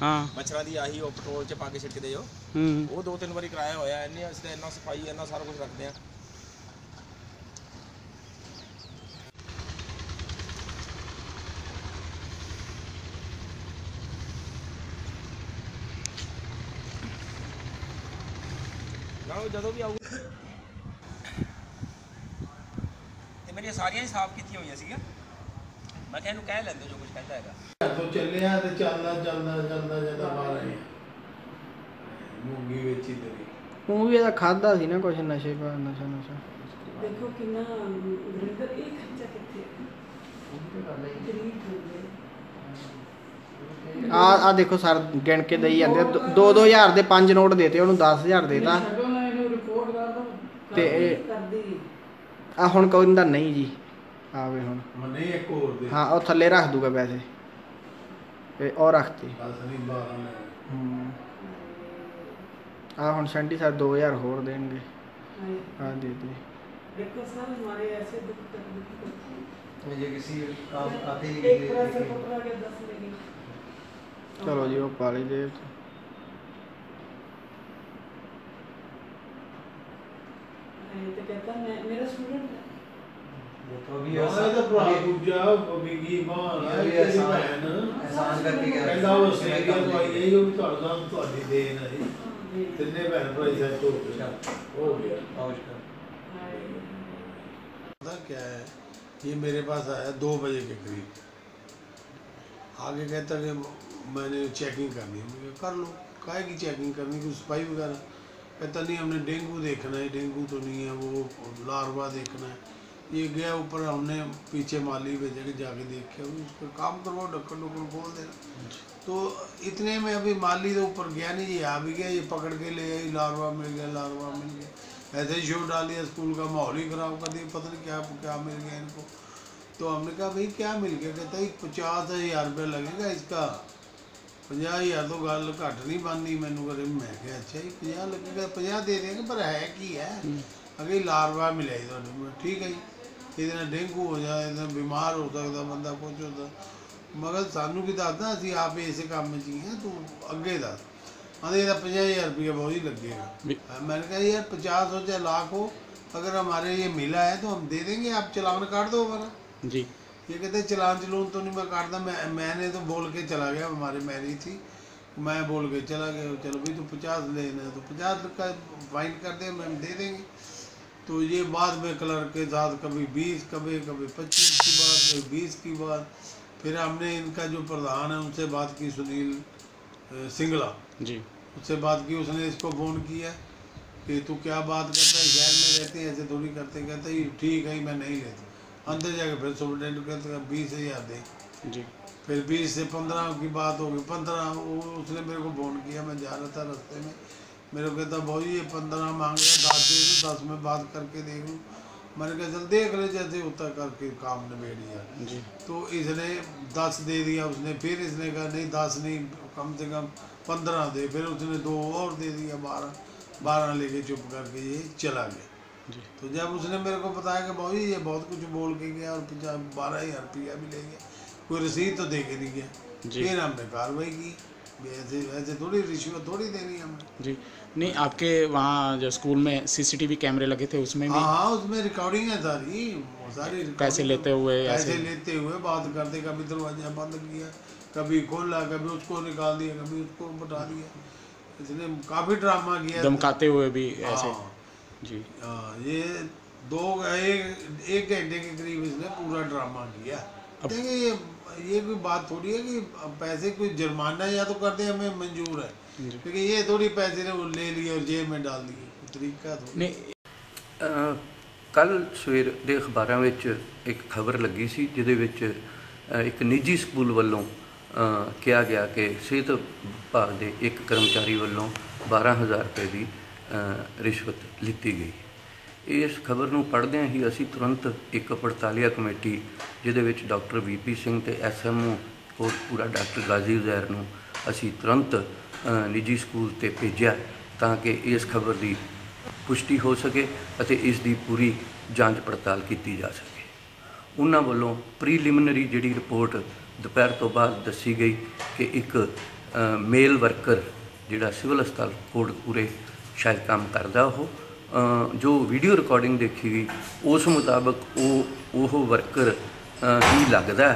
ਹਾਂ। ਮੱਛਰਾਂ ਦੀ ਆਹੀ ਉਹ ਪੈਟਰੋਲ ਚ ਪਾ ਕੇ ਛਿੜਕਦੇ ਜੋ ਹੂੰ। ਉਹ ਦੋ ਤਿੰਨ ਵਾਰੀ ਕਰਾਇਆ ਹੋਇਆ ਇੰਨੇ ਅਸੀਂ ਤਾਂ ਇੰਨਾ ਸਫ਼ਾਈ ਇੰਨਾ ਸਾਰਾ ਕੁਝ ਰੱਖਦੇ ਆ ਨਾ ਉਹ ਜਦੋਂ ਵੀ ਆਊਗਾ ਇਹ ਮੇਰੀਆਂ ਸਾਰੀਆਂ ਹੀ ਸਾਫ਼ ਕੀਤੀਆਂ ਹੋਈਆਂ ਸੀਗੀਆਂ। ਮੈਂ ਕਿਹਾ ਇਹਨੂੰ ਕਹਿ ਲੈਂਦੇ ਜੋ ਕੁਝ ਕਹਿੰਦਾ ਹੈਗਾ। ਤੋਂ ਚੱਲਿਆ ਤੇ ਚੱਲਦਾ ਚੱਲਦਾ ਚੱਲਦਾ ਜਾਂਦਾ ਬਾਹਰ ਆਇਆ ਮੂੰਗੀ ਵੇਚੀ ਤੇਰੀ। ਉਹ ਵੀ ਇਹਦਾ ਖਾਦਾ ਸੀ ਨਾ ਕੁਛ ਨਸ਼ੇ ਪਾ ਨਸ਼ਾ ਨਸ਼ਾ। ਦੇਖੋ ਕਿੰਨਾ ਵਰਿੰਦਰ ਇਹ ਖਰਚਾ ਕਿੱਥੇ ਆ? ਆ। ਦੇਖੋ ਸਰ ਗਿਣ ਕੇ ਦੇਈ ਜਾਂਦੇ 2 2000 ਦੇ ਪੰਜ ਨੋਟ ਦੇਤੇ ਉਹਨੂੰ 10000 ਦੇਤਾ ਤੇ। ਆ ਹੁਣ ਕੋਈ ਦਾ ਨਹੀਂ ਜੀ। ਆਵੇ ਹੁਣ ਮਨੇ ਇੱਕ ਹੋਰ ਦੇ ਹਾਂ ਉਹ ਥੱਲੇ ਰੱਖ ਦੂਗਾ ਪੈਸੇ ਇਹ ਉਹ ਰੱਖਤੀ ਦਸ ਨਹੀਂ 12 ਨੇ ਹੂੰ ਆ ਹੁਣ ਸ਼ੰਟੀ ਸਰ 2000 ਹੋਰ ਦੇਣਗੇ ਹਾਏ। ਆ ਦੇ ਦੇ देखो सर हमारे ऐसे दुख तक दुख करते हैं। मुझे किसी काम आते ही एक तरह से पकड़ा के दस लेंगे ਚਲੋ ਜੀ ਉਹ ਪਾਲੀ ਦੇ हाय, तो कहता मैं मेरा स्टूडेंट है वो तो अभी ਇਹ ऐसा ਤਾਂ ਭਰਾ ਦੂਜਾ ਬਿਗੀ ਮਾਂ ਇਹ ਵੀ ਤੇਰੀ ਐਹਸਾਨ- ਭੈਣ एहसान करके गया ਕਹਿੰਦਾ ਉਹ ਆਸਟ੍ਰੇਲੀਆ ਤੋਂ ਆਈ ਹੈ ਉਹ ਵੀ ਤੁਹਾਡਾ ਤੁਹਾਡੀ ਦੇਣ ਹੈ ਜੀ। ਤਿੰਨੇ ਭੈਣ ਭਾਈ ਸੈੱਟ ਹੋ ਗਏ ਹੋ गया नमस्कार हाय। पता क्या है ये मेरे पास आया दो बजे के करीब आगे कहता कि मैंने चेकिंग करनी है मैंने कहा, कर लो काहे की चेकिंग करनी की सफाई वगैरह कहता नहीं हमने डेंगू देखना है डेंगू तो नहीं है वो लार्वा देखना है ये गया ऊपर हमने पीछे माली भेजा के जाके देख के अभी उस पर काम करवाओ ढक्कन ढक्कन खोल देना तो इतने में अभी माली तो ऊपर गया नहीं ये आ भी गया ये पकड़ के ले आई लार्वा मिल गया लार्वा मिल गया ऐसे ही शो डाल दिया स्कूल का माहौल ही खराब कर दिया पता नहीं क्या क्या मिल गया इनको तो हमने कहा भाई क्या मिल गया कहता है पचास हज़ार रुपया लगेगा इसका ਪੰਜਾਹ ਹਜ਼ਾਰ ਤੋਂ ਗੱਲ ਘੱਟ ਨਹੀਂ ਬਣਨੀ ਮੈਨੂੰ ਕਰੇ ਮੈਂ ਕਿਹਾ ਅੱਛਾ ਜੀ 50 ਲੱਗੇਗਾ 50 ਦੇ ਦੇਂਗੇ ਪਰ ਹੈ ਕੀ ਹੈ ਅਗੇ ਲਾਰਵਾ ਮਿਲਿਆ ਜੀ ਤੁਹਾਨੂੰ ਮੈਂ ਕਿਹਾ, ਠੀਕ ਹੈ ਜੀ ਇਹਦੇ ਨਾਲ ਡੇਂਗੂ ਹੋ ਜਾਏ ਇਹਦੇ ਨਾਲ ਬਿਮਾਰ ਹੋ ਸਕਦਾ ਬੰਦਾ ਕੁਝ ਹੁੰਦਾ ਮਗਰ ਸਾਨੂੰ ਕੀ ਦੱਸਦਾ ਅਸੀਂ ਆਪ ਇਸੇ ਕੰਮ 'ਚ ਹੀ ਹਾਂ ਤੂੰ ਅੱਗੇ ਦੱਸ ਕਹਿੰਦੇ ਇਹਦਾ 50000 रुपया बहुत ही लगेगा मैंने कहा यार पचास हो चाहे लाख हो अगर हमारे ये मिला है तो हम दे देंगे आप चलान काट दो हमारा ਜੀ ये कहते चलान चलून तो नहीं मैं काटता मैं मैंने तो बोल के चला गया हमारे मैरिज थी मैं बोल के चला गया चलो भाई तो पचास लेना है तो पचास का फाइन कर दे मैम दे देंगे तो ये बाद में क्लर्क के साथ कभी बीस कभी कभी पच्चीस की बात कभी बीस की बात। फिर हमने इनका जो प्रधान है उनसे बात की सुनील सिंगला। ਜੀ उससे बात की उसने इसको फ़ोन किया कि तू क्या बात करता है? शहर में रहते हैं ऐसे थोड़ी करते कहते ही ठीक है मैं नहीं लेता। अंदर जाके फिर सुपरटेंडेंट कहते बीस हज़ार दे। ਜੀ फिर बीस से पंद्रह की बात होगी। पंद्रह उसने मेरे को फ़ोन किया मैं जा रहा था रास्ते में। मेरे को कहता भाई ये पंद्रह मांग रहा दस दे दो दस में बात करके देख। मैंने कहा चल देख ले जैसे होता करके काम दिया ਜੀ तो इसने दस दे दिया उसने फिर इसने कहा नहीं दस नहीं कम से कम पंद्रह दे। फिर उसने दो और दे दिया बारह बारह लेके चुप करके ये चला गया। तो जब उसने मेरे को बताया कि भाई ये बहुत कुछ बोल के गया और बारह हज़ार रुपया भी ले गया कोई रसीद तो दे के नहीं गया। फिर हमने कार्रवाई की। ऐसे ऐसे थोड़ी रिश्वत थोड़ी देनी हमें। जी। नहीं आपके वहाँ जो स्कूल में सीसीटीवी कैमरे लगे थे उसमें भी? हाँ हाँ उसमें रिकॉर्डिंग है सारी वो सारी पैसे लेते हुए पैसे लेते हुए बात करते कभी दरवाज़ा बंद किया कभी खोला कभी उसको निकाल दिया कभी उसको बता दिया। इसने काफ़ी ड्रामा किया। धमकाते हुए भी ऐसे? हाँ, जी। हाँ, ये दो एक घंटे के करीब इसने पूरा ड्रामा किया। अब- देखिए ये ये कोई बात थोड़ी है कि पैसे कोई जुर्माना या तो कर दे हमें मंजूर है जी। क्योंकि ये थोड़ी पैसे ने वो ले लिए और जेब में डाल दिए तरीका थोड़ी नहीं ਕੱਲ ਸਵੇਰ ਦੇ ਅਖਬਾਰਾਂ ਵਿੱਚ ਇੱਕ ਖਬਰ ਲੱਗੀ ਸੀ ਜਿਹਦੇ ਵਿੱਚ ਅ, ਇੱਕ ਨਿੱਜੀ ਸਕੂਲ ਵੱਲੋਂ ਅ, ਕਿਹਾ ਗਿਆ ਕਿ ਸਿਹਤ ਵਿਭਾਗ ਦੇ ਇੱਕ ਕਰਮਚਾਰੀ ਵੱਲੋਂ 12000 ਰੁਪਏ ਦੀ ਅ, ਰਿਸ਼ਵਤ ਲਿੱਤੀ ਗਈ ਇਸ ਖਬਰ ਨੂੰ ਪੜ੍ਹਦਿਆਂ ਹੀ ਅਸੀਂ ਤੁਰੰਤ ਇੱਕ ਪੜਤਾਲੀਆ ਕਮੇਟੀ ਜਿਹਦੇ ਵਿੱਚ ਡਾਕਟਰ ਵੀਪੀ ਸਿੰਘ ਤੇ ਐਸਐਮਓ ਕੋਟਪੂਰਾ ਡਾਕਟਰ ਗਾਜ਼ੀ ਉਜ਼ੈਰ ਨੂੰ ਅਸੀਂ ਤੁਰੰਤ ਨਿੱਜੀ ਸਕੂਲ ਤੇ ਭੇਜਿਆ ਤਾਂ ਕਿ ਇਸ ਖਬਰ ਦੀ ਪੁਸ਼ਟੀ ਹੋ ਸਕੇ ਅਤੇ ਇਸ ਦੀ ਪੂਰੀ ਜਾਂਚ ਪੜਤਾਲ ਕੀਤੀ ਜਾ ਸਕੇ। ਉਹਨਾਂ ਵੱਲੋਂ ਪ੍ਰੀਲਿਮਿਨਰੀ ਜਿਹੜੀ ਰਿਪੋਰਟ ਦੁਪਹਿਰ ਤੋਂ ਬਾਅਦ ਦੱਸੀ ਗਈ ਕਿ ਇੱਕ ਮੇਲ ਵਰਕਰ ਜਿਹੜਾ ਸਿਵਲ ਹਸਪਤਾਲ ਕੋਟਕਪੂਰੇ ਸ਼ਾਇਦ ਕੰਮ ਕਰਦਾ ਉਹ ਜੋ ਵੀਡੀਓ ਰਿਕਾਰਡਿੰਗ ਦੇਖੀ ਗਈ, ਉਸ ਮੁਤਾਬਕ ਉਹ ਉਹ ਵਰਕਰ ਹੀ ਲੱਗਦਾ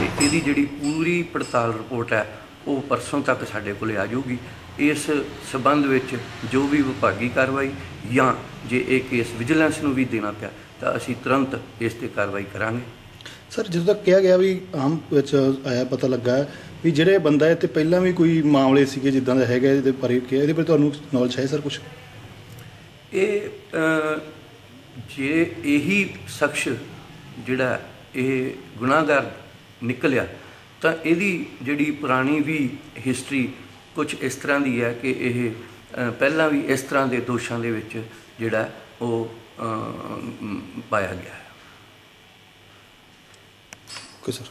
ਤੇ ਇਹਦੀ ਜਿਹੜੀ ਪੂਰੀ ਪੜਤਾਲ ਰਿਪੋਰਟ ਹੈ ਉਹ ਪਰਸੋਂ ਤੱਕ ਸਾਡੇ ਕੋਲੇ ਆ ਜਾਊਗੀ। ਇਸ ਸਬੰਧ ਵਿੱਚ ਜੋ ਵੀ ਵਿਭਾਗੀ ਕਾਰਵਾਈ ਜਾਂ ਜੇ ਇਹ ਕੇਸ ਵਿਜੀਲੈਂਸ ਨੂੰ ਵੀ ਦੇਣਾ ਪਿਆ ਤਾਂ ਅਸੀਂ ਤੁਰੰਤ ਇਸ ਤੇ ਕਾਰਵਾਈ ਕਰਾਂਗੇ। ਸਰ ਜਦੋਂ ਤੱਕ ਕਿਹਾ ਗਿਆ ਵੀ ਆਮ ਵਿੱਚ ਆਇਆ ਪਤਾ ਲੱਗਾ ਵੀ ਜਿਹੜੇ ਬੰਦਾ ਇਹ ਤੇ ਪਹਿਲਾਂ ਵੀ ਕੋਈ ਮਾਮਲੇ ਸੀਗੇ ਜਿੱਦਾਂ ਦਾ ਹੈਗਾ ਇਹਦੇ ਬਾਰੇ ਕਿ ਇਹਦੇ ਬਾਰੇ ਤੁਹਾਨੂੰ ਨੌਲੇਜ ਹੈ ਸਰ ਕੁਝ ਇਹ ਜੇ ਇਹੀ ਸ਼ਖਸ ਜਿਹੜਾ ਇਹ ਗੁਨਾਹਗਾਰ ਨਿਕਲਿਆ, ਤਾਂ ਇਹਦੀ ਜਿਹੜੀ ਪੁਰਾਣੀ ਵੀ ਹਿਸਟਰੀ ਕੁਝ ਇਸ ਤਰ੍ਹਾਂ ਦੀ ਹੈ ਕਿ ਇਹ ਪਹਿਲਾਂ ਵੀ ਇਸ ਤਰ੍ਹਾਂ ਦੇ ਦੋਸ਼ਾਂ ਦੇ ਵਿੱਚ ਜਿਹੜਾ ਉਹ ਪਾਇਆ ਗਿਆ ਹੈ। Okay sir.